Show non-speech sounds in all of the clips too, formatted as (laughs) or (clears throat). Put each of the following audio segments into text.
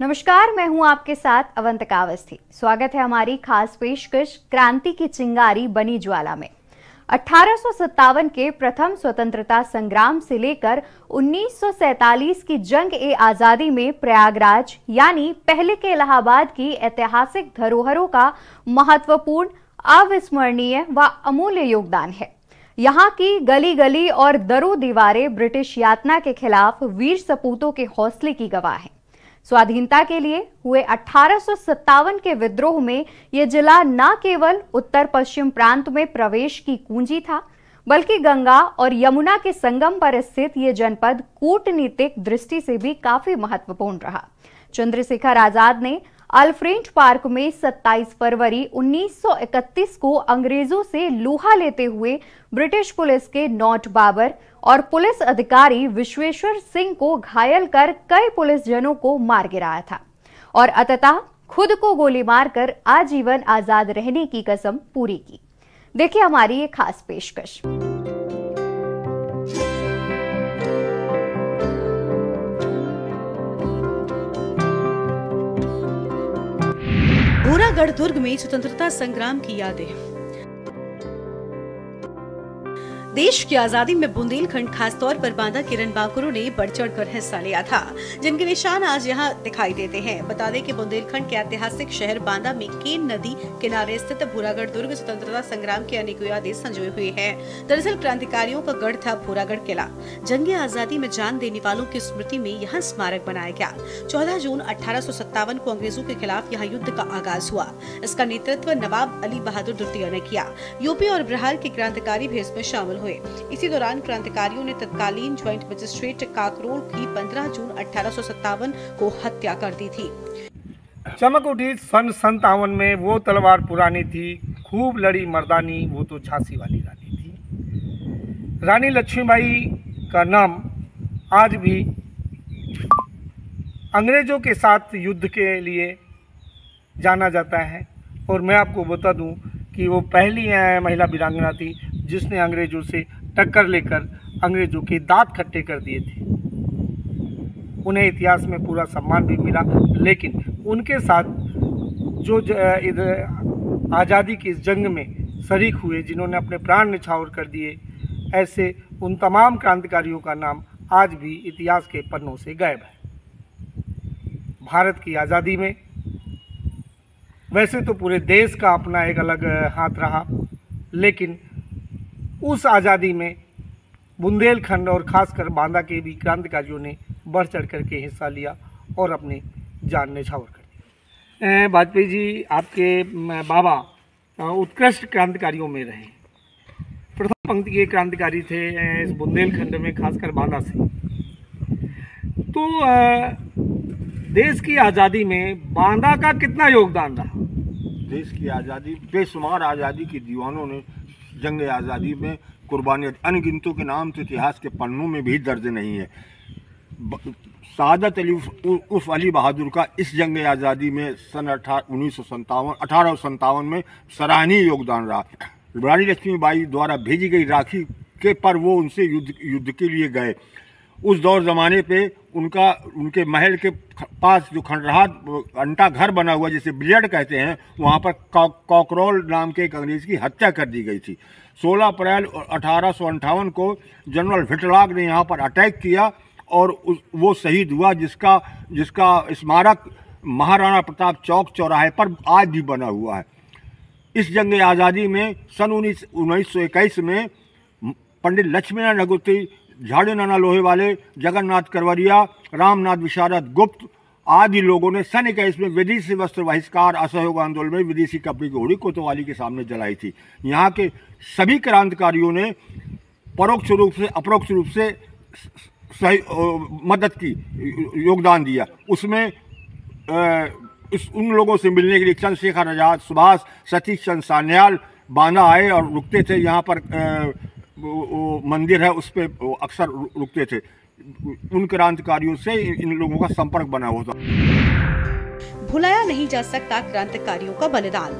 नमस्कार, मैं हूँ आपके साथ अवंतिका अवस्थी स्वागत है हमारी खास पेशकश क्रांति की चिंगारी बनी ज्वाला में। अठारह सौ सत्तावन के प्रथम स्वतंत्रता संग्राम से लेकर 1947 की जंग ए आज़ादी में प्रयागराज, यानी पहले के इलाहाबाद की ऐतिहासिक धरोहरों का महत्वपूर्ण, अविस्मरणीय व अमूल्य योगदान है। यहाँ की गली गली और दरो दीवारें ब्रिटिश यातना के खिलाफ वीर सपूतों के हौसले की गवाह हैं। स्वाधीनता के लिए हुए अठारह के विद्रोह में यह जिला न केवल उत्तर पश्चिम प्रांत में प्रवेश की कुंजी था, बल्कि गंगा और यमुना के संगम पर स्थित ये जनपद कूटनीतिक दृष्टि से भी काफ़ी महत्वपूर्ण रहा। चंद्रशेखर आज़ाद ने अल्फ्रेंट पार्क में 27 फरवरी 1931 को अंग्रेज़ों से लोहा लेते हुए ब्रिटिश पुलिस के नॉट बाबर और पुलिस अधिकारी विश्वेश्वर सिंह को घायल कर कई पुलिस जनों को मार गिराया था। और अतः खुद को गोली मारकर आजीवन आज़ाद रहने की कसम पूरी की। देखिए हमारी ये खास पेशकश। भूरागढ़ दुर्ग में स्वतंत्रता संग्राम की यादें। देश की आज़ादी में बुंदेलखंड, खासतौर पर बांदा किरण बाकुरों ने बढ़ चढ़ कर हिस्सा लिया था, जिनके निशान आज यहाँ दिखाई देते हैं। बता दें कि बुंदेलखंड के ऐतिहासिक शहर बांदा में केन नदी किनारे स्थित भूरागढ़ दुर्ग स्वतंत्रता संग्राम की अनेक यादें संजोए हुए हैं। दरअसल क्रांतिकारियों का गढ़ था भूरागढ़ किला। जंग आज़ादी में जान देने वालों की स्मृति में यहाँ स्मारक बनाया गया। चौदह जून अठारह सौ सत्तावन को अंग्रेज़ों के खिलाफ यहाँ युद्ध का आगाज़ हुआ। इसका नेतृत्व नवाब अली बहादुर द्वितीय ने किया। यूपी और बिहार के क्रांतिकारी भी इसमें शामिल हुए इसी दौरान क्रांतिकारियों ने तत्कालीन ज्वाइंट मजिस्ट्रेट काकरोल की 15 जून अठारह को हत्या कर दी थी। चमक उठी सन संतावन में, वो तलवार पुरानी थी, खूब लड़ी मर्दानी, वो तो झांसी वाली रानी थी। रानी लक्ष्मीबाई का नाम आज भी अंग्रेज़ों के साथ युद्ध के लिए जाना जाता है। और मैं आपको बता दूँ कि वो पहली महिला वीरांगना थी जिसने अंग्रेज़ों से टक्कर लेकर अंग्रेज़ों के दांत खट्टे कर दिए थे। उन्हें इतिहास में पूरा सम्मान भी मिला, लेकिन उनके साथ जो इधर आज़ादी की इस जंग में शरीक हुए, जिन्होंने अपने प्राण निछावर कर दिए, ऐसे उन तमाम क्रांतिकारियों का नाम आज भी इतिहास के पन्नों से गायब है। भारत की आज़ादी में वैसे तो पूरे देश का अपना एक अलग हाथ रहा, लेकिन उस आज़ादी में बुंदेलखंड और ख़ासकर बांदा के भी क्रांतिकारियों ने बढ़ चढ़ करके हिस्सा लिया और अपने जान निछावर कर दिया वाजपेयी जी, आपके बाबा उत्कृष्ट क्रांतिकारियों में रहे। प्रथम पंक्ति के क्रांतिकारी थे इस बुंदेलखंड में, खासकर बांदा से। तो देश की आज़ादी में बांदा का कितना योगदान रहा? देश की आज़ादी, बेशुमार आज़ादी के दीवानों ने जंग आज़ादी में कुर्बानी अनगिनतों के नाम तो इतिहास के पन्नों में भी दर्ज नहीं है। सादत अली उर्फ़ अली बहादुर का इस जंग आज़ादी में सन अठारह उन्नीस सौ सन्तावन, अठारह सौ में सराहनीय योगदान रहा। रानी लक्ष्मीबाई द्वारा भेजी गई राखी के पर वो उनसे युद्ध युद्ध के लिए गए। उस दौर ज़माने पे उनका, उनके महल के पास जो खंडरहा अंटा घर बना हुआ जिसे बिलियड कहते हैं, वहाँ पर कॉकरोल नाम के एक अंग्रेज़ की हत्या कर दी गई थी। 16 अप्रैल अठारह सौ अट्ठावन को जनरल भिटलाग ने यहाँ पर अटैक किया और उस, वो शहीद हुआ, जिसका जिसका स्मारक महाराणा प्रताप चौक चौराहे पर आज भी बना हुआ है। इस जंग आज़ादी में सन उन्नीस उन्नीस में पंडित लक्ष्मीनारायण नगुती झाड़ू नाना लोहे वाले जगन्नाथ करवरिया, रामनाथ विशारद गुप्त आदि लोगों ने सन इक्कीस में विदेशी वस्त्र बहिष्कार, असहयोग आंदोलन में विदेशी कपड़े की होड़ी कोतवाली के सामने जलाई थी। यहाँ के सभी क्रांतिकारियों ने परोक्ष रूप से, अपरोक्ष रूप से सही मदद की, योगदान दिया। उसमें इस, उन लोगों से मिलने के लिए चंद्रशेखर आज़ाद, सुभाष, सतीश चंद्र सान्याल बांदा आए और रुकते थे। यहाँ पर वो मंदिर है, उस पर अक्सर रुकते थे। उन क्रांतिकारियों से इन लोगों का संपर्क बना हुआ था। भुलाया नहीं जा सकता क्रांतिकारियों का बलिदान।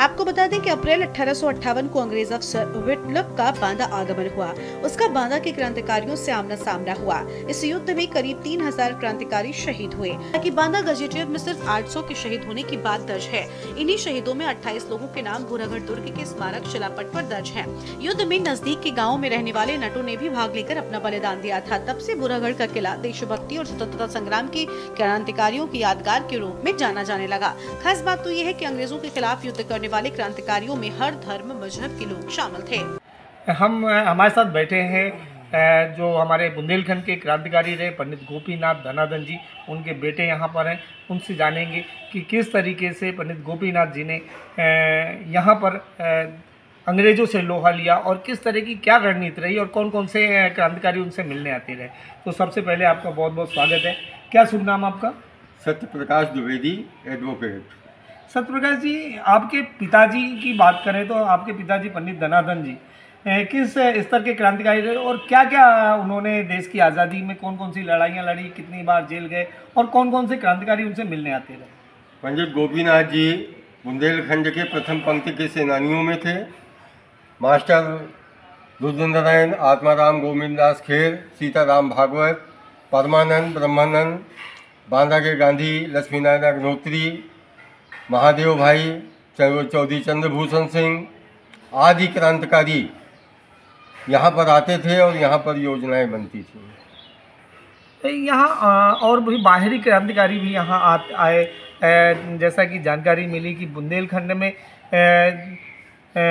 आपको बता दें कि अप्रैल अठारह सौ अट्ठावन को अंग्रेज़ अफसर विटलप का बांदा आगमन हुआ। उसका बांदा के क्रांतिकारियों से आमना सामना हुआ। इस युद्ध में करीब 3000 क्रांतिकारी शहीद हुए। हालाँकि बांदा गजेटियर में सिर्फ़ 800 के शहीद होने की बात दर्ज है। इन्हीं शहीदों में 28 लोगों के नाम भूरागढ़ दुर्ग के स्मारक शिलापट पर दर्ज है। युद्ध में नज़दीक के गाँव में रहने वाले नटों ने भी भाग लेकर अपना बलिदान दिया था। तब से बुरागढ़ का किला देशभक्ति और स्वतंत्रता संग्राम के क्रांतिकारियों की यादगार के रूप में जाना जाने लगा। खास बात तो यह है की अंग्रेज़ों के खिलाफ युद्ध करने वाले क्रांतिकारियों में हर धर्म मज़हब के लोग शामिल थे। हम हमारे साथ बैठे हैं जो हमारे बुंदेलखंड के क्रांतिकारी रहे पंडित गोपीनाथ धनाधन जी उनके बेटे यहाँ पर हैं। उनसे जानेंगे कि किस तरीके से पंडित गोपीनाथ जी ने यहाँ पर अंग्रेज़ों से लोहा लिया और किस तरह की क्या रणनीति रही और कौन कौन से क्रांतिकारी उनसे मिलने आते रहे। तो सबसे पहले आपका बहुत बहुत स्वागत है। क्या शुभ नाम आपका? सत्य प्रकाश द्विवेदी एडवोकेट सत्यप्रकाश जी, आपके पिताजी की बात करें तो आपके पिताजी पंडित धनाधन जी किस स्तर के क्रांतिकारी रहे और क्या क्या उन्होंने देश की आज़ादी में कौन कौन सी लड़ाइयाँ लड़ी, कितनी बार जेल गए और कौन कौन से क्रांतिकारी उनसे मिलने आते रहे? पंडित गोपीनाथ जी बुंदेलखंड के प्रथम पंक्ति के सेनानियों में थे, मास्टर रुद्र नारायण आत्माराम गोविंद दास खेर, सीताराम भागवत, परमानंद ब्रह्मानंद, बांदा के गांधी, लक्ष्मीनारायण अग्नोत्री महादेव भाई चौधरी चंद्रभूषण सिंह, आदि क्रांतिकारी यहाँ पर आते थे और यहाँ पर योजनाएँ बनती थी। तो यहाँ और भी बाहरी क्रांतिकारी भी यहाँ आए जैसा कि जानकारी मिली कि बुंदेलखंड में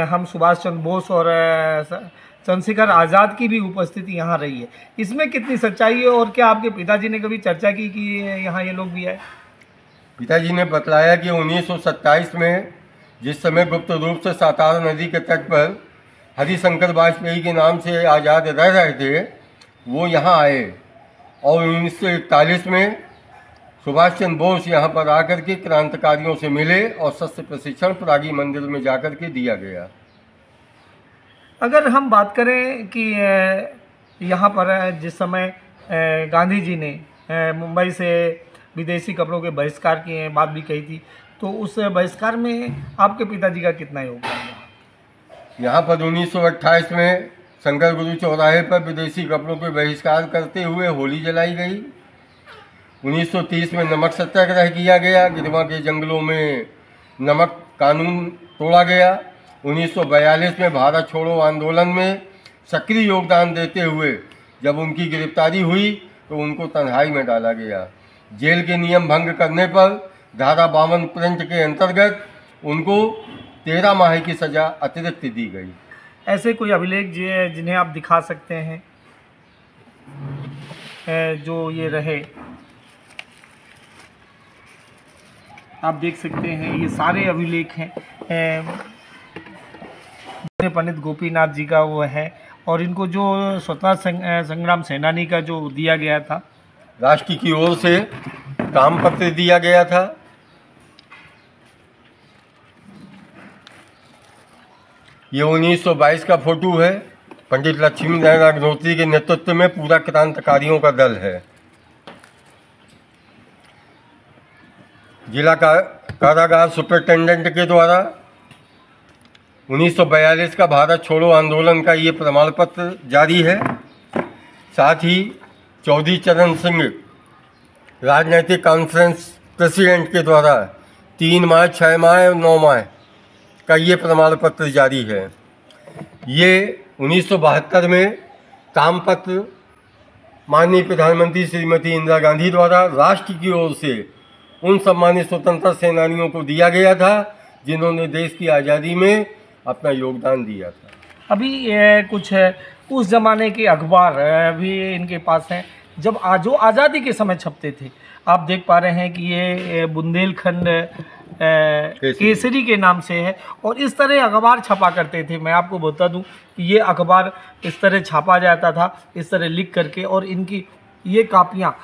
हम सुभाष चंद्र बोस और चंद्रशेखर आज़ाद की भी उपस्थिति यहाँ रही है। इसमें कितनी सच्चाई है और क्या आपके पिताजी ने कभी चर्चा की कि यहाँ ये लोग भी आए? पिताजी ने बतलाया कि 1927 में, जिस समय गुप्त रूप से सातारा नदी के तट पर हरिशंकर वाजपेयी के नाम से आज़ाद रह रहे थे, वो यहाँ आए। और 1941 में सुभाष चंद्र बोस यहाँ पर आकर के क्रांतिकारियों से मिले और शस्त्र प्रशिक्षण प्रागी मंदिर में जाकर के दिया गया। अगर हम बात करें कि यहाँ पर जिस समय गांधी जी ने मुंबई से विदेशी कपड़ों के बहिष्कार की बात भी कही थी। तो उस बहिष्कार में आपके पिताजी का कितना योगदान यहाँ पर 1928 में शंकर गुरु चौराहे पर विदेशी कपड़ों के बहिष्कार करते हुए होली जलाई गई। 1930 में नमक सत्याग्रह किया गया, गिरवा के जंगलों में नमक कानून तोड़ा गया। 1942 में भारत छोड़ो आंदोलन में सक्रिय योगदान देते हुए जब उनकी गिरफ्तारी हुई तो उनको तन्हाई में डाला गया। जेल के नियम भंग करने पर धारा बावन प्रिंट के अंतर्गत उनको तेरह माह की सजा अतिरिक्त दी गई। ऐसे कोई अभिलेख जिन्हें आप दिखा सकते हैं? जो ये रहे। आप देख सकते हैं, ये सारे अभिलेख हैं। पंडित गोपीनाथ जी का वो है। और इनको जो स्वतंत्रता संग- संग्राम सेनानी का जो दिया गया था राष्ट्र की ओर से काम पत्र दिया गया था। ये 1922 का फ़ोटो है। पंडित लक्ष्मी नारायण अग्नोत्री के नेतृत्व में पूरा क्रांतिकारियों का दल है। जिला का कारागार सुपरिटेंडेंट के द्वारा 1942 का भारत छोड़ो आंदोलन का ये प्रमाण पत्र जारी है। साथ ही चौधरी चरण सिंह, राजनीतिक कॉन्फ्रेंस प्रेसिडेंट के द्वारा तीन माह छः माह और नौ माह का ये प्रमाण पत्र जारी है। ये 1972 में काम पत्र माननीय प्रधानमंत्री श्रीमती इंदिरा गांधी द्वारा राष्ट्र की ओर से उन सम्मानित स्वतंत्रता सेनानियों को दिया गया था, जिन्होंने देश की आज़ादी में अपना योगदान दिया था। अभी कुछ उस ज़माने के अखबार भी इनके पास हैं। जब आ, जो आज़ादी के समय छपते थे आप देख पा रहे हैं कि ये बुंदेलखंड केसरी। के नाम से है। और इस तरह अखबार छपा करते थे। मैं आपको बता दूँ कि ये अखबार इस तरह छापा जाता था इस तरह लिख करके। और इनकी ये कापियाँ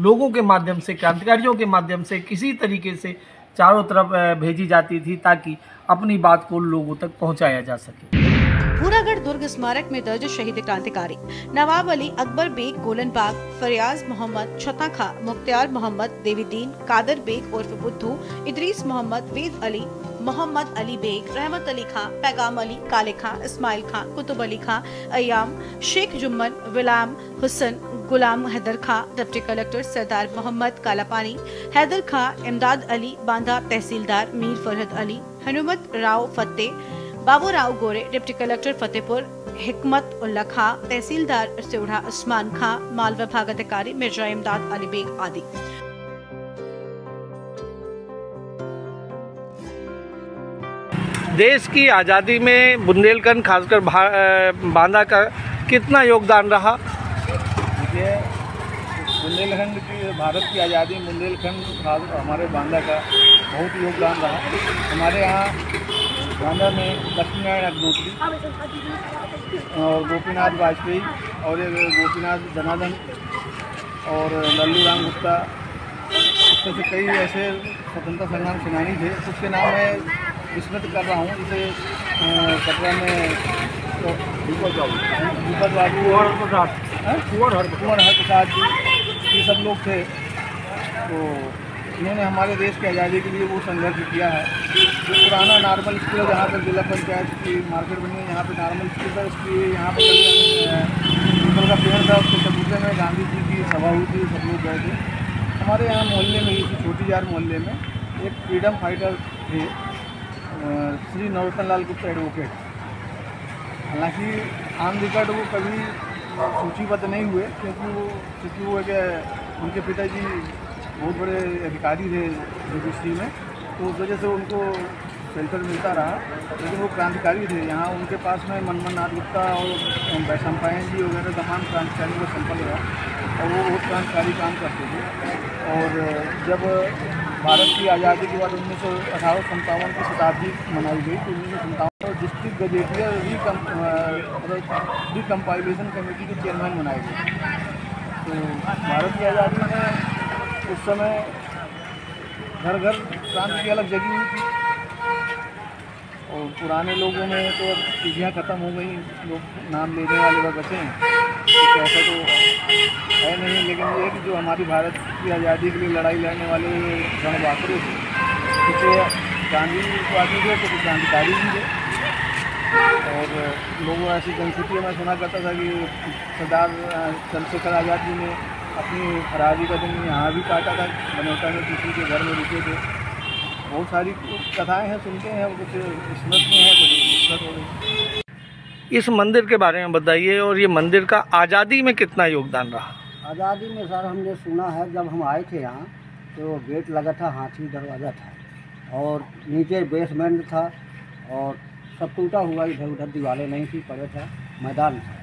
लोगों के माध्यम से क्रांतिकारियों के माध्यम से किसी तरीके से चारों तरफ़ भेजी जाती थी ताकि अपनी बात को लोगों तक पहुँचाया जा सके। भूरागढ़ दुर्ग स्मारक में दर्ज शहीद क्रांतिकारी नवाब अली अकबर बेग, गोलन बाग, फरियाज मोहम्मद छता खां मुख्तियार मोहम्मद देवीदीन, कादर बेग उर्फ़ बुद्धू, इदरीस मोहम्मद वेद अली, मोहम्मद अली बेग, रहमत अली खां, पैगाम अली, काले खां, इस्माइल खां, कुतुब अली खां, अयाम, शेख जुम्मन गुलाम हुसन, गुलाम हैदर खां, डिप्टी कलेक्टर सरदार मोहम्मद कालापानी, हैदर खां, इमदाद अली, बांदा तहसीलदार मीर फरहद अली, हनुमत राव फतेह बाबू राव गोरे डिप्टी कलेक्टर फतेहपुर हिकमत उल्ला खां तहसीलदार सिवड़ा उस्मान खां माल विभाग अधिकारी मिर्ज़ा इमदाद अली बेग आदि। देश की आज़ादी में बुंदेलखंड खासकर बांदा का कितना योगदान रहा? देखिए बुंदेलखंड की भारत की आज़ादी बुंदेलखंड खास हमारे बांदा का बहुत योगदान रहा। हमारे यहाँ बांदा में लक्ष्मी नारायण अग्नोत्री और गोपीनाथ वाजपेयी और गोपीनाथ जनार्दन और लल्लू राम गुप्ता। इसमें से कई ऐसे स्वतंत्रता संग्राम सेनानी थे। उसके नाम मैं विस्मृत कर रहा हूँ। जैसे अ, कटरा में दीपक बाबू दीपक बाबू और प्रसाद कुंवर हर कुंवर हर प्रसाद जी ये सब लोग थे। तो इन्होंने हमारे देश की आज़ादी के लिए वो संघर्ष किया है। जो पुराना नॉर्मल स्कूल है, जहाँ पर जिला पंचायत की मार्केट बनी है, यहाँ पर नॉर्मल स्कूल था इसकी यहाँ पर पीपल का पेड़ था, उसके चबूते में गांधी जी की सभा हुई थी, सब लोग गए थे। हमारे यहाँ मोहल्ले में, इसी छोटी जार मोहल्ले में एक फ्रीडम फाइटर थे श्री नरोत्तम लाल गुप्ता एडवोकेट हालाँकि आम रिकॉर्ड वो कभी सूचीबद्ध नहीं हुए, क्योंकि वो क्योंकि वो एक, उनके पिताजी बहुत बड़े अधिकारी थे रजिस्ट्री में तो उस वजह से उनको शेल्टर मिलता रहा। लेकिन वो क्रांतिकारी थे। यहाँ उनके पास में मनमोहन नाथ गुप्ता और वैशंपायन जी वगैरह तमाम क्रांतिकारियों का संपर्क रहा और वो बहुत क्रांतिकारी काम करते थे। और जब भारत की आज़ादी के बाद उन्नीस सौ अठारह संतावन की शताब्दी मनाई गई तो उन्नीस सौ संतावन में district gazetteer recom recompilation committee के चेयरमैन बनाए गए तो भारत की आज़ादी में उस समय घर घर क्रांति की अलग जगी हुई थी। और पुराने लोगों में तो अब पीढ़ियाँ ख़त्म हो गई, लोग नाम लेने वाले वह बचे हैं। तो ऐसा तो है नहीं, लेकिन ये कि जो हमारी भारत की आज़ादी के लिए लड़ाई लड़ने वाले रणबांकुरे थे कुछ गांधीवादी थे तो कुछ क्रांतिकारी भी थे। और लोगों ऐसी जनस्थिति में सुना करता था कि सरदार चंद्रशेखर आज़ाद जी ने अपनी फरारी का दिन यहाँ भी काटा था। बनौटा में किसी के घर में रुके थे। बहुत सारी कथाएँ हैं सुनते हैं कुछ स्मृत में है कुछ विस्मृत हो गई। इस मंदिर के बारे में बताइए और ये मंदिर का आज़ादी में कितना योगदान रहा? आज़ादी में सर हमने सुना है जब हम आए थे यहाँ तो गेट लगा था हाथी दरवाज़ा था और नीचे बेसमेंट था और सब टूटा हुआ इधर उधर दीवारें नहीं थी पड़े था मैदान था।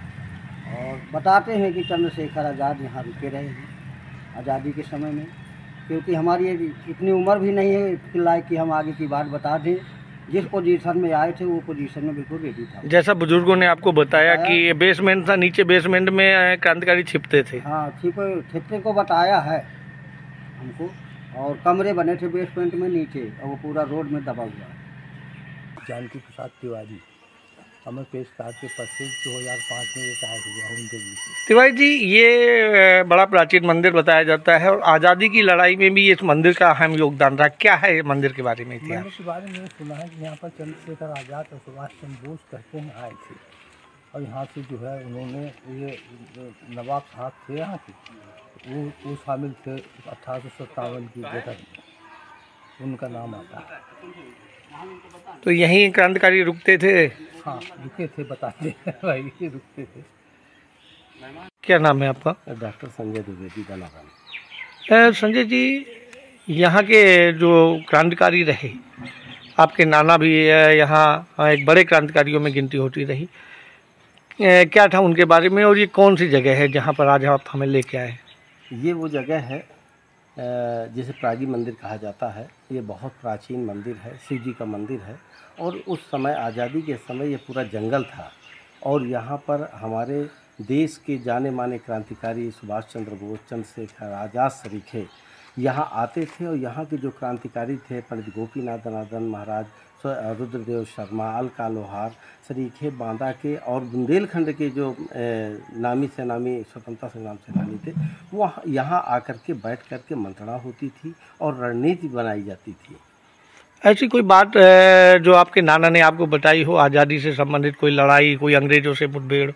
और बताते हैं कि चंद्रशेखर आज़ाद यहाँ रुके रहे हैं आज़ादी के समय में। क्योंकि हमारी इतनी उम्र भी नहीं है इसके लायक कि हम आगे की बात बता दें। जिस पोजीशन में आए थे वो पोजीशन में बिल्कुल रेडी था। जैसा बुज़ुर्गों ने आपको बताया कि ये बेसमेंट था नीचे बेसमेंट में क्रांतिकारी छिपते थे। हाँ छिपे छिपने को बताया है हमको। और कमरे बने थे बेसमेंट में नीचे और वो पूरा रोड में दबा हुआ है। जानकी प्रसाद तिवारी। अमर पेश कार्ड के पद से दो हज़ार पाँच में रिटायर हुआ हूँ दिल्ली से तिवारी जी ये बड़ा प्राचीन मंदिर बताया जाता है और आज़ादी की लड़ाई में भी इस मंदिर का अहम योगदान रहा। क्या है ये मंदिर के बारे में इतिहास? के बारे में सुना है कि यहाँ पर चंद्रशेखर आज़ाद और सुभाष चंद्र बोस कहते हैं आए थे। और यहाँ से जो है उन्होंने ये नवाब साहब थे यहाँ के। वो वो शामिल थे अठारह सौ सत्तावन की में। उनका नाम आता है। तो यहीं क्रांतिकारी रुकते थे? हाँ रुके थे बताते (laughs) भाई रुकते थे। क्या नाम है आपका? डॉक्टर संजय द्विवेदी अ, संजय जी यहाँ के जो क्रांतिकारी रहे आपके नाना भी यहाँ एक बड़े क्रांतिकारियों में गिनती होती रही। क्या था उनके बारे में और ये कौन सी जगह है जहाँ पर आज आप हमें लेके आए? ये वो जगह है जिसे प्रागी मंदिर कहा जाता है, ये बहुत प्राचीन मंदिर है, शिव जी का मंदिर है, और उस समय, आज़ादी के समय ये पूरा जंगल था। और यहाँ पर हमारे देश के जाने माने क्रांतिकारी सुभाष चंद्र बोस चंद्रशेखर आज़ाद सरीखे यहाँ आते थे, और यहाँ के जो क्रांतिकारी थे, पंडित गोपीनाथ जनार्दन महाराज रुद्रदेव शर्मा अलका लोहार सरीखे बांदा के और बुंदेलखंड के जो नामी से नामी स्वतंत्रता संग्राम सेनानी थे वह यहाँ आकर के बैठ कर के मंत्रणा होती थी और रणनीति बनाई जाती थी। ऐसी कोई बात जो आपके नाना ने आपको बताई हो आज़ादी से संबंधित कोई लड़ाई कोई अंग्रेज़ों से मुठभेड़?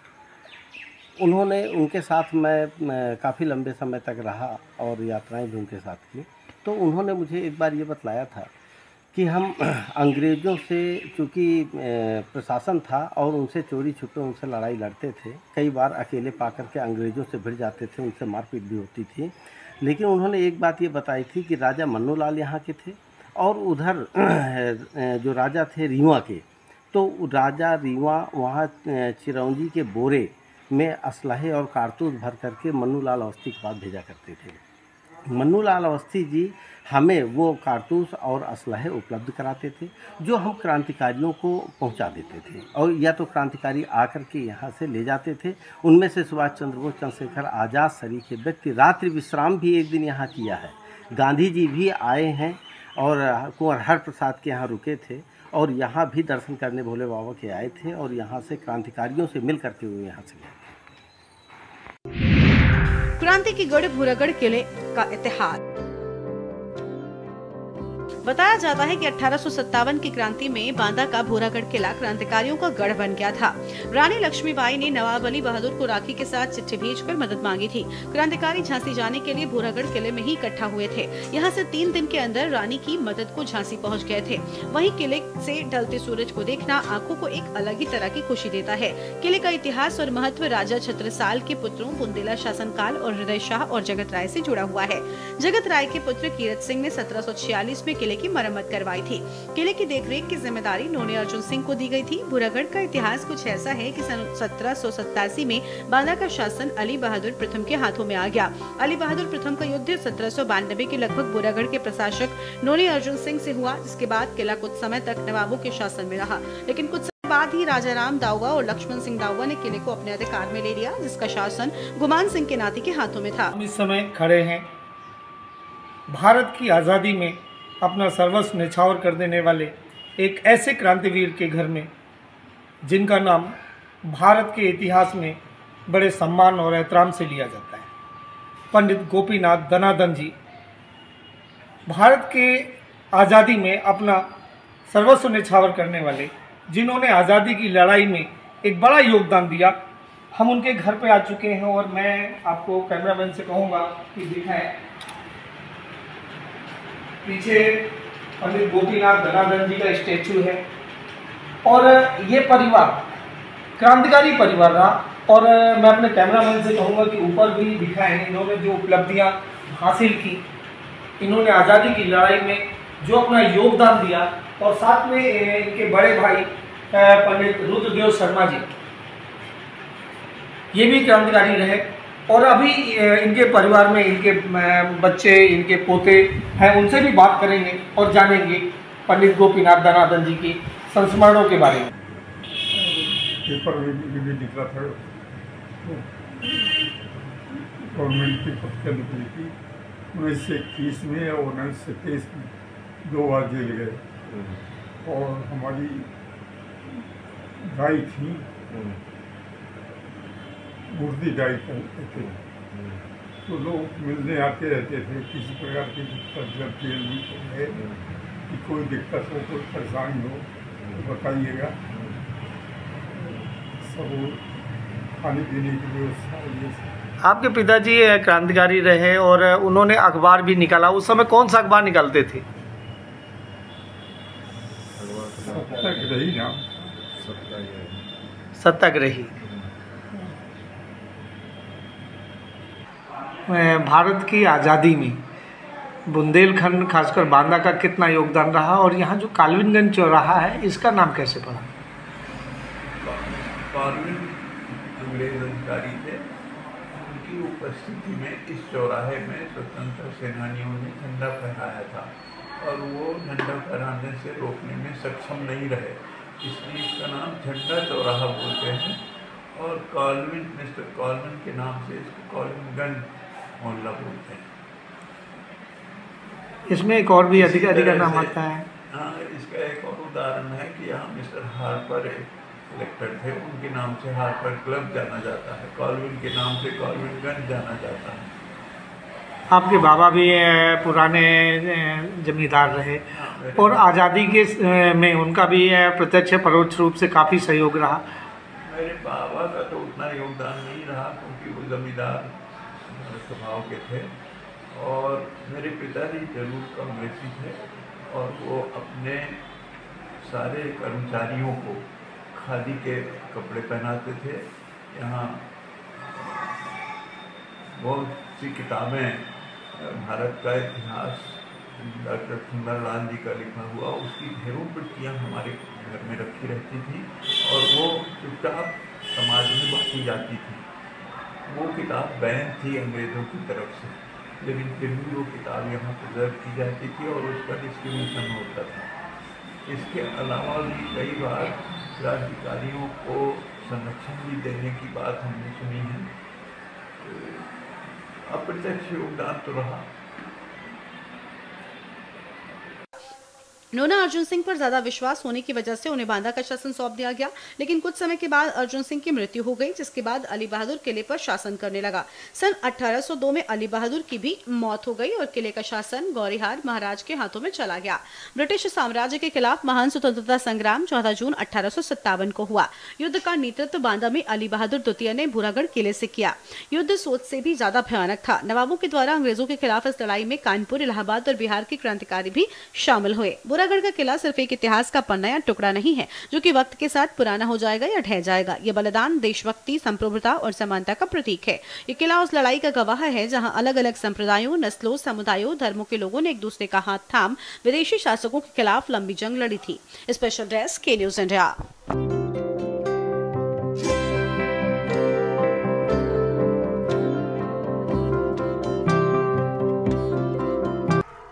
उन्होंने उनके साथ मैं, मैं काफ़ी लंबे समय तक रहा और यात्राएँ भी उनके साथ की। तो उन्होंने मुझे एक बार ये बतलाया था कि हम (clears throat) अंग्रेज़ों से, चूँकि प्रशासन था और उनसे चोरी छुपे, उनसे लड़ाई लड़ते थे, कई बार अकेले पा कर के अंग्रेज़ों से भिड़ जाते थे, उनसे मारपीट भी होती थी। लेकिन उन्होंने एक बात ये बताई थी कि राजा मन्नू लाल यहाँ के थे और उधर (clears throat) जो राजा थे रीवा के तो राजा रीवा वहाँ चिरौंजी के बोरे में असलहे और कारतूस भर करके मन्नू लाल अवस्थी के पास भेजा करते थे। मन्नू लाल अवस्थी जी हमें वो कारतूस और असलहे उपलब्ध कराते थे, जो हम क्रांतिकारियों को पहुँचा देते थे। और या तो क्रांतिकारी आकर के यहाँ से ले जाते थे। उनमें से सुभाष चंद्र बोस, चंद्रशेखर आज़ाद सरी के व्यक्ति रात्रि विश्राम भी एक दिन यहाँ किया है। गांधी जी भी आए हैं और कुंवर हर प्रसाद के यहाँ रुके थे और यहाँ भी दर्शन करने भोले बाबा के आए थे और यहाँ से क्रांतिकारियों से मिल करके वो यहाँ से गए क्रांति की गढ़ भूरागढ़ किले का इतिहास बताया जाता है कि अठारह सौ सत्तावन की क्रांति में बांदा का भोरागढ़ किला क्रांतिकारियों का गढ़ बन गया था। रानी लक्ष्मीबाई ने नवाब अली बहादुर को राखी के साथ चिट्ठी भेजकर मदद मांगी थी। क्रांतिकारी झांसी जाने के लिए भोरागढ़ किले में ही इकट्ठा हुए थे। यहाँ से तीन दिन के अंदर रानी की मदद को झांसी पहुँच गए थे। वही किले से ढलते सूरज को देखना आँखों को एक अलग ही तरह की खुशी देता है। किले का इतिहास और महत्व राजा छत्रसाल के पुत्रों बुंदेला शासनकाल और हृदय शाह और जगत राय से जुड़ा हुआ है। जगत राय के पुत्र कीरत सिंह ने सत्रह सौ छियालीस में किले की मरम्मत करवाई थी। किले की देखरेख की ज़िम्मेदारी नोने अर्जुन सिंह को दी गई थी। बुरागढ़ का इतिहास कुछ ऐसा है कि सन सत्रह सौ सतासी में बांदा का शासन अली बहादुर प्रथम के हाथों में आ गया। अली बहादुर प्रथम का युद्ध सत्रह सौ बानबे के लगभग बुरागढ़ के प्रशासक नोने अर्जुन सिंह से हुआ, जिसके बाद किला कुछ समय तक नवाबों के शासन में रहा। लेकिन कुछ बाद ही राजा राम दाऊगा और लक्ष्मण सिंह दाऊगा ने किले को अपने अधिकार में ले लिया, जिसका शासन गुमान सिंह के नाती के हाथों में था। हम इस समय खड़े हैं। भारत की आज़ादी में अपना सर्वस्व निछावर कर देने वाले एक ऐसे क्रांतिवीर के घर में, जिनका नाम भारत के इतिहास में बड़े सम्मान और एहतराम से लिया जाता है। पंडित गोपीनाथ दनादन जी, भारत के आज़ादी में अपना सर्वस्व निछावर करने वाले, जिन्होंने आज़ादी की लड़ाई में एक बड़ा योगदान दिया, हम उनके घर पे आ चुके हैं और मैं आपको कैमरामैन से कहूँगा कि दिखाएँ पीछे पंडित गोपीनाथ धनाधन जी का स्टेचू है। और ये परिवार, क्रांतिकारी परिवार रहा। और मैं अपने कैमरामैन से कहूँगा कि ऊपर भी दिखाएँ इन्होंने जो उपलब्धियाँ हासिल की, इन्होंने आज़ादी की लड़ाई में जो अपना योगदान दिया। और साथ में इनके बड़े भाई पंडित रुद्रदेव शर्मा जी। ये भी क्रांतिकारी रहे। और अभी इनके परिवार में इनके बच्चे इनके पोते हैं उनसे भी बात करेंगे और जानेंगे पंडित गोपीनाथ धनादन जी की संस्मरणों के बारे में। पेपर में भी निकला था। गवर्नमेंट की पत्रिका निकली थी। उन्नीस सौ इक्कीस में और उन्नीस सौ तेईस में दो बार जेल गए। और हमारी दाई थी मूर्ति करते थे तो लोग मिलने आते रहते थे किसी प्रकार की दिक्कत जब जेल है कि कोई दिक्कत हो कोई परेशानी हो तो बताइएगा। सब खाने पीने की व्यवस्था ये आपके पिताजी क्रांतिकारी रहे और उन्होंने अखबार भी निकाला। उस समय कौन सा अखबार निकालते थे? सत्याग्रही नाम। सत्याग्रही भारत की आज़ादी में बुंदेलखंड, खासकर बांदा का कितना योगदान रहा और यहाँ जो कालविनगंज चौराहा है, इसका नाम कैसे पड़ा? अंग्रेज़ अधिकारी थे उनकी उपस्थिति में इस चौराहे में स्वतंत्र सेनानियों ने झंडा फहराया था और वो झंडा फहराने से रोकने में सक्षम नहीं रहे। इसलिए इसका नाम झंडा चौराहा बोलते हैं और कॉलविन मिस्टर कॉलविन के नाम से इसको कॉलविनगंज मोहल्ला बोलते हैं। इसमें एक और भी अधिक अधिक नाम आता है। हाँ इसका एक और उदाहरण है कि यहाँ मिस्टर हार्पर एक कलेक्टर थे उनके नाम से हार्पर क्लब जाना जाता है। कॉलविन के नाम से कॉलविनगंज जाना जाता है। आपके बाबा भी पुराने जमींदार रहे। हाँ, और आज़ादी के में उनका भी प्रत्यक्ष परोक्ष रूप से काफ़ी सहयोग रहा। मेरे बाबा का तो उतना योगदान नहीं रहा क्योंकि वो जमींदार स्वभाव के थे और मेरे पिताजी ज़रूर कांग्रेसी थे और वो अपने सारे कर्मचारियों को खादी के कपड़े पहनाते थे। यहाँ बहुत सी किताबें, भारत का इतिहास, डॉक्टर सुंदरलाल जी का लिखा हुआ, उसकी ढेरों प्रतियाँ हमारे घर में रखी रहती थी और वो चुपचाप समाज में बांटी जाती थी। वो किताब बैन थी अंग्रेज़ों की तरफ़ से लेकिन फिर भी वो किताब यहाँ प्रिजर्व की जाती थी और उसका डिस्ट्रीब्यूशन होता था। इसके अलावा भी कई बार क्रांतिकारियों को संरक्षण भी देने की बात हमने सुनी है। अप्रत्यक्ष योगदान तो रहा नोना, अर्जुन सिंह पर ज़्यादा विश्वास होने की वजह से उन्हें बांदा का शासन सौंप दिया गया, लेकिन कुछ समय के बाद अर्जुन सिंह की मृत्यु हो गई, जिसके बाद अली बहादुर किले पर शासन करने लगा। सन 1802 में अली बहादुर की भी मौत हो गई और किले का शासन गौरीहार महाराज के हाथों में चला गया। ब्रिटिश साम्राज्य के खिलाफ महान स्वतंत्रता संग्राम 14 जून अठारह सौ सत्तावन को हुआ। युद्ध का नेतृत्व बांदा में अली बहादुर द्वितीय ने भूरागढ़ किले से किया। युद्ध सोच से भी ज़्यादा भयानक था। नवाबों के द्वारा अंग्रेज़ों के खिलाफ इस लड़ाई में कानपुर, इलाहाबाद और बिहार के क्रांतिकारी भी शामिल हुए। बुरागढ़ का किला सिर्फ़ एक इतिहास का पन्ना या टुकड़ा नहीं है, जो कि वक्त के साथ पुराना हो जाएगा या ढह जाएगा। ये बलिदान, देशभक्ति, संप्रभुता और समानता का प्रतीक है। ये किला उस लड़ाई का गवाह है, जहाँ अलग अलग संप्रदायों, नस्लों, समुदायों, धर्मों के लोगों ने एक दूसरे का हाथ थाम, विदेशी शासकों के खिलाफ लंबी जंग लड़ी थी। स्पेशल ड्रेस के न्यूज़ इंडिया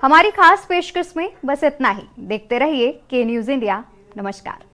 हमारी खास पेशकश में बस इतना ही। देखते रहिए के न्यूज़ इंडिया नमस्कार।